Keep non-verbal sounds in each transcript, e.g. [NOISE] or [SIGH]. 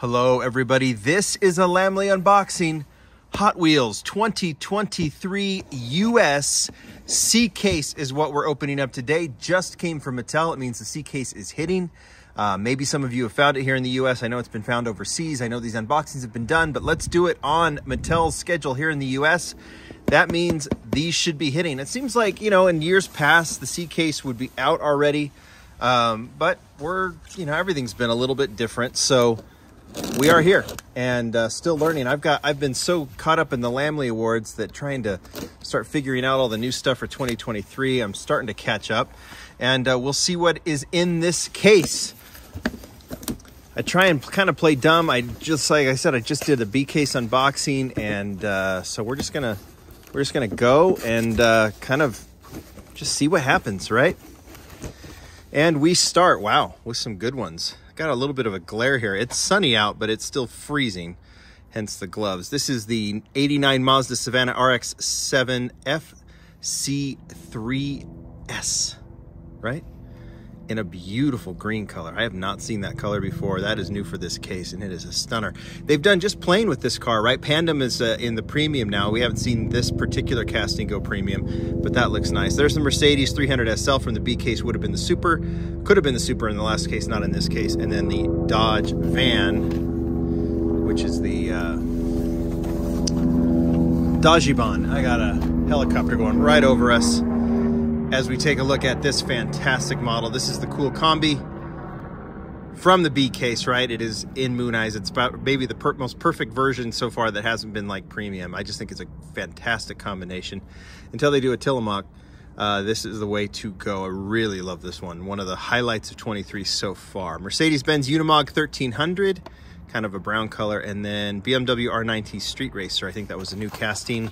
Hello, everybody. This is a Lamley unboxing. Hot Wheels 2023 US C case is what we're opening up today. Just came from Mattel. It means the C case is hitting. Uh, maybe some of you have found it here in the US. I know it's been found overseas. I know these unboxings have been done, but let's do it on Mattel's schedule here in the US. That means these should be hitting. It seems like, you know, in years past, the C case would be out already. Um, but we're, you know, everything's been a little bit different. So, we are here and uh, still learning. I've got I've been so caught up in the Lamley Awards that trying to start figuring out all the new stuff for 2023. I'm starting to catch up, and uh, we'll see what is in this case. I try and kind of play dumb. I just like I said, I just did a B case unboxing, and uh, so we're just gonna we're just gonna go and uh, kind of just see what happens, right? And we start wow with some good ones got a little bit of a glare here. It's sunny out, but it's still freezing, hence the gloves. This is the 89 Mazda Savanna RX-7 FC3S, right? In a beautiful green color. I have not seen that color before. That is new for this case, and it is a stunner. They've done just plain with this car, right? Pandem is uh, in the premium now. We haven't seen this particular casting go premium, but that looks nice. There's the Mercedes 300 SL from the B case, would have been the Super, could have been the Super in the last case, not in this case. And then the Dodge Van, which is the uh, Dajiban. I got a helicopter going right over us as we take a look at this fantastic model. This is the cool combi from the B case, right? It is in Moon Eyes. It's about maybe the per most perfect version so far that hasn't been like premium. I just think it's a fantastic combination. Until they do a Tillamook, uh, this is the way to go. I really love this one. One of the highlights of 23 so far. Mercedes-Benz Unimog 1300, kind of a brown color, and then BMW R9T Street Racer. I think that was a new casting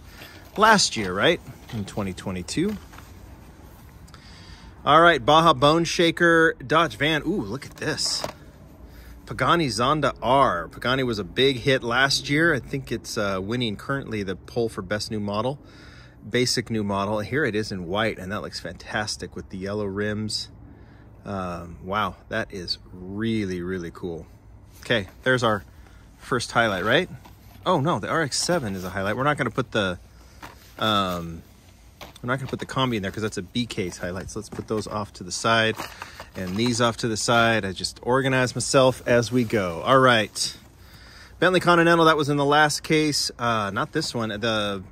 last year, right? In 2022. All right, Baja Bone Shaker, Dodge Van. Ooh, look at this. Pagani Zonda R. Pagani was a big hit last year. I think it's uh, winning currently the poll for best new model. Basic new model. Here it is in white, and that looks fantastic with the yellow rims. Um, wow, that is really, really cool. Okay, there's our first highlight, right? Oh no, the RX-7 is a highlight. We're not going to put the um, I'm not to put the combi in there because that's a B case highlight. So let's put those off to the side and these off to the side. I just organize myself as we go. All right. Bentley Continental, that was in the last case. Uh, not this one. The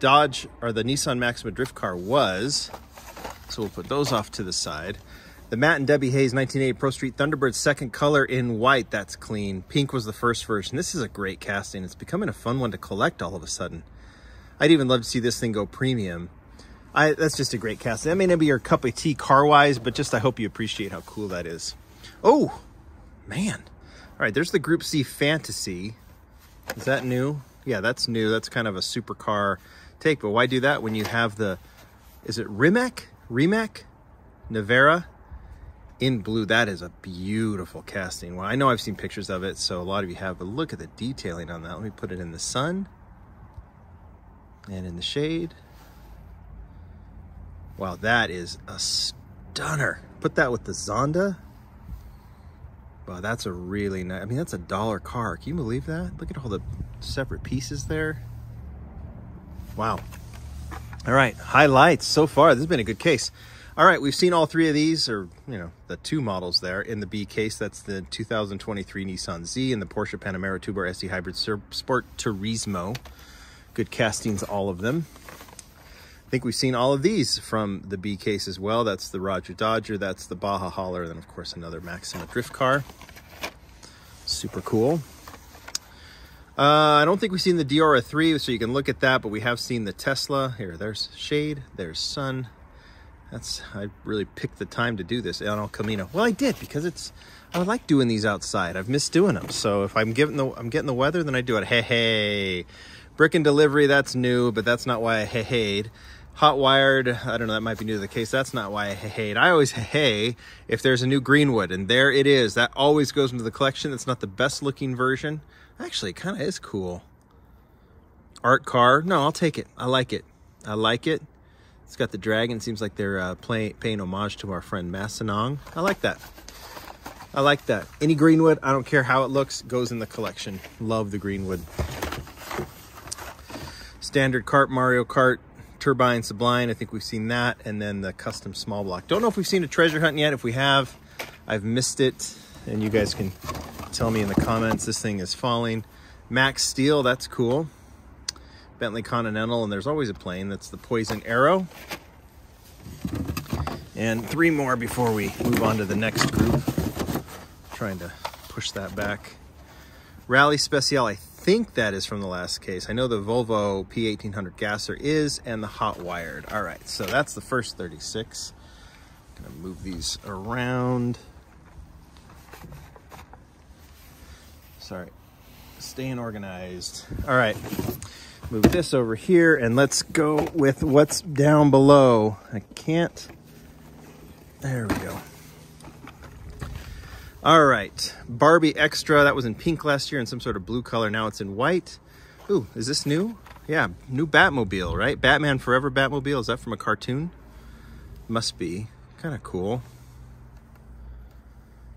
Dodge or the Nissan Maxima drift car was. So we'll put those off to the side. The Matt and Debbie Hay's 1980 Pro Street Thunderbird second color in white. That's clean. Pink was the first version. This is a great casting. It's becoming a fun one to collect all of a sudden. I'd even love to see this thing go premium. I, that's just a great cast. That may not be your cup of tea car-wise, but just I hope you appreciate how cool that is. Oh, man. All right, there's the Group C Fantasy. Is that new? Yeah, that's new. That's kind of a supercar take, but why do that when you have the, is it Rimac? Rimac? Nevera? In blue, that is a beautiful casting. Well, I know I've seen pictures of it, so a lot of you have, but look at the detailing on that. Let me put it in the sun and in the shade. Wow, that is a stunner. Put that with the Zonda. Wow, that's a really nice, I mean, that's a dollar car. Can you believe that? Look at all the separate pieces there. Wow. All right, highlights so far. This has been a good case. All right, we've seen all three of these, or, you know, the two models there in the B case. That's the 2023 Nissan Z and the Porsche Panamera 2 SE Hybrid Sport Turismo. Good castings, all of them. I think we've seen all of these from the B case as well. That's the Roger Dodger, that's the Baja Holler, and then of course another Maxima drift car. Super cool. Uh, I don't think we've seen the Deora 3, so you can look at that, but we have seen the Tesla. Here, there's shade, there's sun. That's, I really picked the time to do this, El Camino. Well, I did, because it's, I like doing these outside. I've missed doing them. So if I'm getting the, I'm getting the weather, then I do it. Hey, hey. Brick and delivery, that's new, but that's not why I hey heyed hot wired i don't know that might be new to the case. That's not why i hate. I always hey if there's a new greenwood and there it is. That always goes into the collection. It's not the best looking version. Actually it kind of is cool. Art car? No i'll take it. I like it. I like it. It's got the dragon. Seems like they're uh, play, paying homage to our friend massanong i like that. I like that. Any Greenwood, I don't care how it looks, goes in the collection. Love the Greenwood. Standard Kart, Mario Kart, Turbine Sublime. I think we've seen that. And then the custom small block. Don't know if we've seen a treasure hunt yet. If we have, I've missed it. And you guys can tell me in the comments. This thing is falling. Max Steel, that's cool. Bentley Continental, and there's always a plane. That's the Poison Arrow. And three more before we move on to the next group. Trying to push that back. Rally Special, I think that is from the last case. I know the Volvo P1800 Gasser is, and the Hot Wired. All right, so that's the first 36. Gonna move these around. Sorry, staying organized. All right, move this over here, and let's go with what's down below. I can't, there we go. All right, Barbie Extra. That was in pink last year in some sort of blue color. Now it's in white. Ooh, is this new? Yeah, new Batmobile, right? Batman Forever Batmobile. Is that from a cartoon? Must be. Kind of cool.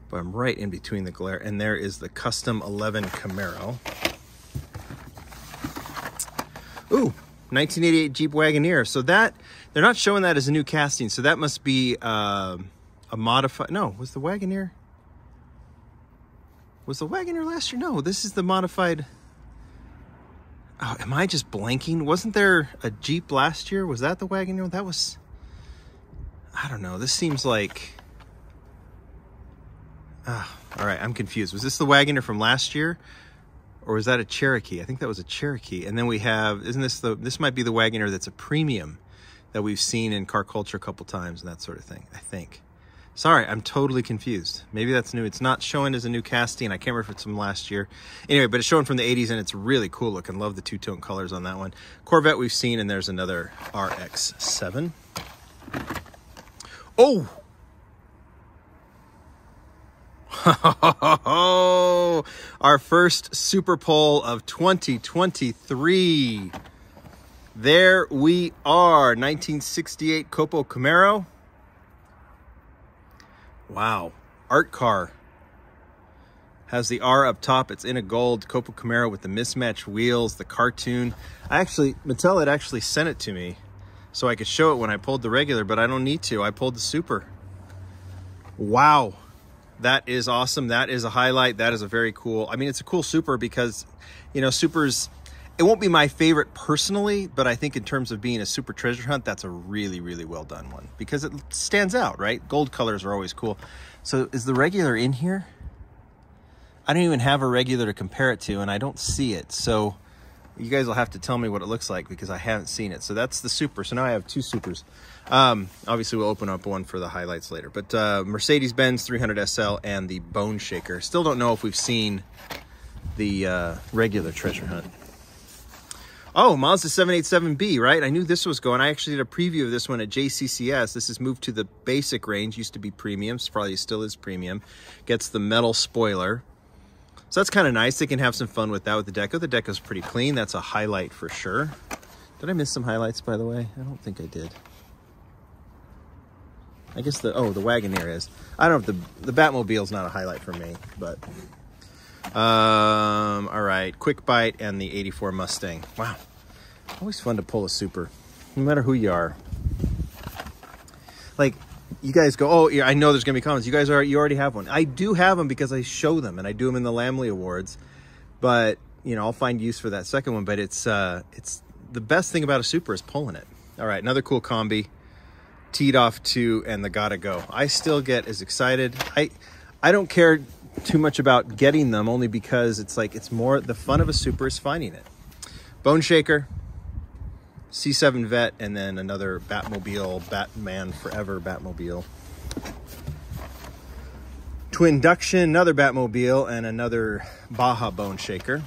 But I'm right in between the glare. And there is the Custom 11 Camaro. Ooh, 1988 Jeep Wagoneer. So that, they're not showing that as a new casting. So that must be uh, a modified, no, was the Wagoneer? Was the Wagoneer last year? No, this is the modified. Oh, am I just blanking? Wasn't there a Jeep last year? Was that the Wagoneer? That was. I don't know. This seems like. Ah, all right, I'm confused. Was this the Wagoneer from last year? Or was that a Cherokee? I think that was a Cherokee. And then we have, isn't this the, this might be the Wagoneer that's a premium that we've seen in car culture a couple times and that sort of thing, I think. Sorry, I'm totally confused. Maybe that's new. It's not showing as a new casting. I can't remember if it's from last year. Anyway, but it's showing from the 80s and it's really cool looking. Love the two-tone colors on that one. Corvette we've seen and there's another RX-7. Oh! [LAUGHS] Our first Super Pole of 2023. There we are, 1968 Copo Camaro. Wow. Art car. Has the R up top. It's in a gold Copo Camaro with the mismatched wheels, the cartoon. I actually, Mattel had actually sent it to me so I could show it when I pulled the regular, but I don't need to. I pulled the super. Wow. That is awesome. That is a highlight. That is a very cool. I mean, it's a cool super because, you know, supers it won't be my favorite personally, but I think in terms of being a super treasure hunt, that's a really, really well done one because it stands out, right? Gold colors are always cool. So is the regular in here? I don't even have a regular to compare it to and I don't see it. So you guys will have to tell me what it looks like because I haven't seen it. So that's the super. So now I have two supers. Um, obviously we'll open up one for the highlights later, but uh, Mercedes-Benz 300 SL and the Bone Shaker. Still don't know if we've seen the uh, regular treasure hunt. Oh, Mazda 787B, right? I knew this was going. I actually did a preview of this one at JCCS. This is moved to the basic range. Used to be premium. So probably still is premium. Gets the metal spoiler. So that's kind of nice. They can have some fun with that with the deco. The deco's pretty clean. That's a highlight for sure. Did I miss some highlights, by the way? I don't think I did. I guess the, oh, the Wagoneer is. I don't know if the, the Batmobile's not a highlight for me, but um, all right, Quick Bite and the 84 Mustang. Wow, always fun to pull a super, no matter who you are. Like, you guys go, oh, yeah, I know there's gonna be comments. You guys are, you already have one. I do have them because I show them and I do them in the Lamley Awards. But you know, I'll find use for that second one. But it's, uh, it's the best thing about a super is pulling it. All right, another cool combi, teed off two, and the gotta go. I still get as excited. I, I don't care too much about getting them only because it's like it's more the fun of a super is finding it. Bone Shaker, C7 Vet, and then another Batmobile, Batman Forever Batmobile. Twinduction, another Batmobile, and another Baja Bone Shaker.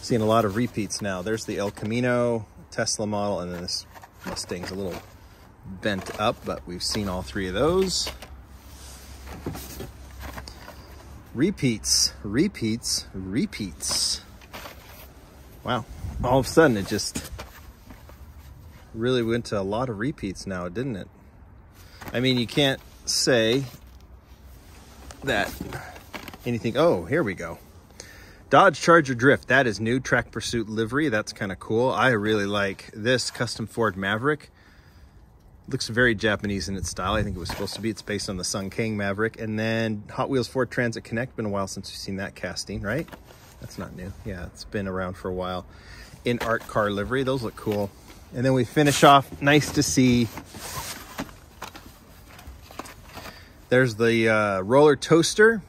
Seeing a lot of repeats now. There's the El Camino Tesla model, and then this Mustang's a little bent up, but we've seen all three of those. Repeats, repeats, repeats. Wow. All of a sudden it just really went to a lot of repeats now, didn't it? I mean, you can't say that anything. Oh, here we go. Dodge Charger Drift. That is new track pursuit livery. That's kind of cool. I really like this custom Ford Maverick. Looks very Japanese in its style. I think it was supposed to be. It's based on the Sun King Maverick. And then Hot Wheels Ford Transit Connect. Been a while since we've seen that casting, right? That's not new. Yeah, it's been around for a while. In art car livery. Those look cool. And then we finish off. Nice to see There's the uh, roller toaster,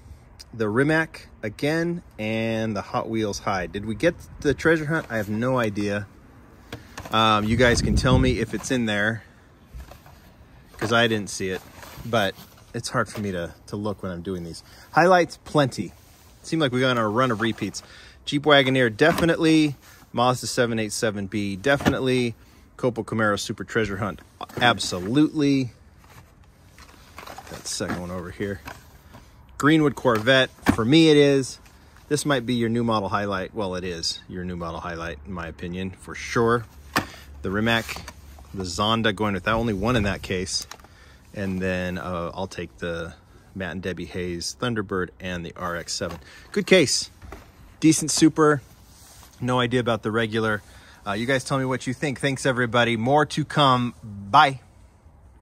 the Rimac again, and the Hot Wheels hide. Did we get the treasure hunt? I have no idea. Um, you guys can tell me if it's in there because I didn't see it, but it's hard for me to, to look when I'm doing these. Highlights, plenty. Seemed like we got on a run of repeats. Jeep Wagoneer, definitely. Mazda 787B, definitely. Copo Camaro Super Treasure Hunt, absolutely that second one over here. Greenwood Corvette, for me it is. This might be your new model highlight. Well, it is your new model highlight, in my opinion, for sure. The Rimac, the Zonda, going with that, only one in that case. And then uh, I'll take the Matt and Debbie Hay's Thunderbird and the RX-7. Good case. Decent super. No idea about the regular. Uh, you guys tell me what you think. Thanks, everybody. More to come. Bye.